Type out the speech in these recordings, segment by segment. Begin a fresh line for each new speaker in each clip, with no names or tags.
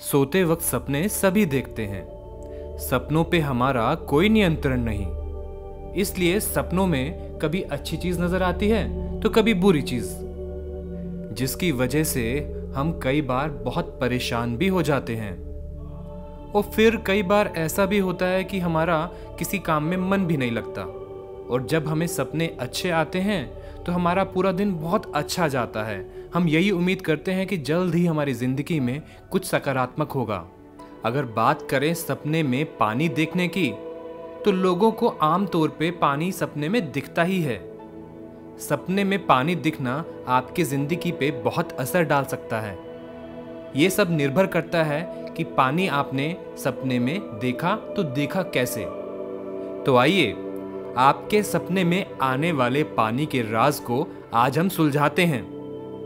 सोते वक्त सपने सभी देखते हैं। सपनों पे हमारा कोई नियंत्रण नहीं। इसलिए सपनों में कभी अच्छी चीज़ नज़र आती है तो कभी बुरी चीज़। जिसकी वजह से हम कई बार बहुत परेशान भी हो जाते हैं। और फिर कई बार ऐसा भी होता है कि हमारा किसी काम में मन भी नहीं लगता। और जब हमें सपने अच्छे आते हैं तो हमारा पूरा दिन बहुत अच्छा जाता है। हम यही उम्मीद करते हैं कि जल्द ही हमारी ज़िंदगी में कुछ सकारात्मक होगा। अगर बात करें सपने में पानी देखने की तो लोगों को आम तौर पे पानी सपने में दिखता ही है। सपने में पानी दिखना आपकी ज़िंदगी पे बहुत असर डाल सकता है। ये सब निर्भर करता है कि पानी आपने सपने में देखा तो देखा कैसे। तो आइए, आपके सपने में आने वाले पानी के राज को आज हम सुलझाते हैं।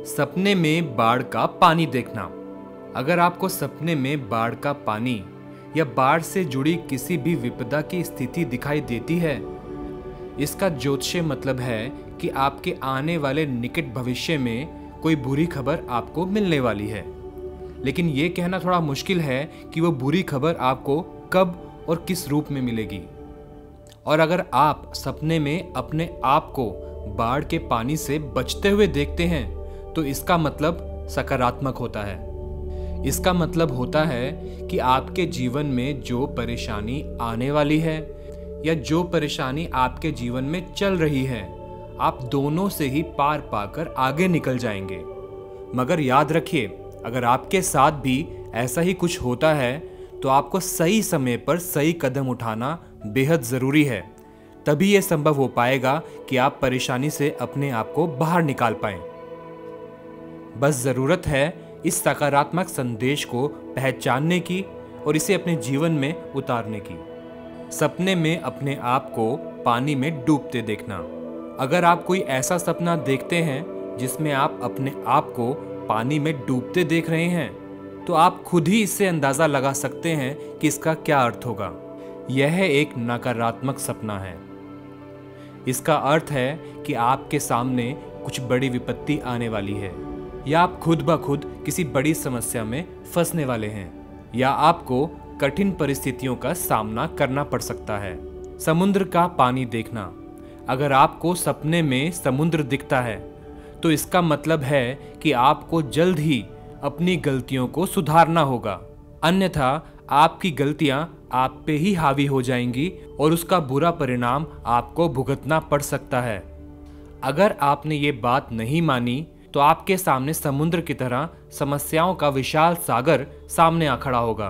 सपने में बाढ़ का पानी देखना। अगर आपको सपने में बाढ़ का पानी या बाढ़ से जुड़ी किसी भी विपदा की स्थिति दिखाई देती है, इसका ज्योतिषीय मतलब है कि आपके आने वाले निकट भविष्य में कोई बुरी खबर आपको मिलने वाली है। लेकिन ये कहना थोड़ा मुश्किल है कि वो बुरी खबर आपको कब और किस रूप में मिलेगी। और अगर आप सपने में अपने आप को बाढ़ के पानी से बचते हुए देखते हैं तो इसका मतलब सकारात्मक होता है। इसका मतलब होता है कि आपके जीवन में जो परेशानी आने वाली है या जो परेशानी आपके जीवन में चल रही है, आप दोनों से ही पार पाकर आगे निकल जाएँगे। मगर याद रखिए, अगर आपके साथ भी ऐसा ही कुछ होता है तो आपको सही समय पर सही कदम उठाना बेहद ज़रूरी है। तभी यह संभव हो पाएगा कि आप परेशानी से अपने आप को बाहर निकाल पाएँ। बस ज़रूरत है इस सकारात्मक संदेश को पहचानने की और इसे अपने जीवन में उतारने की। सपने में अपने आप को पानी में डूबते देखना। अगर आप कोई ऐसा सपना देखते हैं जिसमें आप अपने आप को पानी में डूबते देख रहे हैं तो आप खुद ही इससे अंदाज़ा लगा सकते हैं कि इसका क्या अर्थ होगा। यह एक नकारात्मक सपना है। इसका अर्थ है कि आपके सामने कुछ बड़ी विपत्ति आने वाली है। या आप खुद ब खुद किसी बड़ी समस्या में फंसने वाले हैं, या आपको कठिन परिस्थितियों का सामना करना पड़ सकता है। समुद्र का पानी देखना। अगर आपको सपने में समुद्र दिखता है तो इसका मतलब है कि आपको जल्द ही अपनी गलतियों को सुधारना होगा। अन्यथा, आपकी गलतियाँ आप पे ही हावी हो जाएँगी और उसका बुरा परिणाम आपको भुगतना पड़ सकता है। अगर आपने ये बात नहीं मानी तो आपके सामने समुद्र की तरह समस्याओं का विशाल सागर सामने आ खड़ा होगा।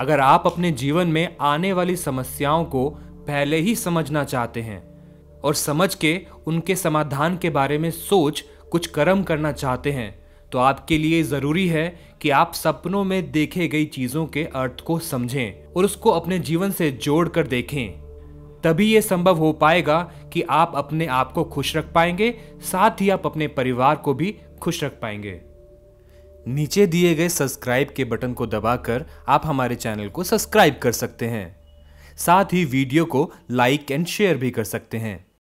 अगर आप अपने जीवन में आने वाली समस्याओं को पहले ही समझना चाहते हैं और समझ के उनके समाधान के बारे में सोच कुछ कर्म करना चाहते हैं तो आपके लिए ज़रूरी है कि आप सपनों में देखे गई चीज़ों के अर्थ को समझें और उसको अपने जीवन से जोड़ कर देखें। तभी ये संभव हो पाएगा कि आप अपने आप को खुश रख पाएँगे, साथ ही आप अपने परिवार को भी खुश रख पाएँगे। नीचे दिए गए सब्सक्राइब के बटन को दबाकर आप हमारे चैनल को सब्सक्राइब कर सकते हैं। साथ ही वीडियो को लाइक एंड शेयर भी कर सकते हैं।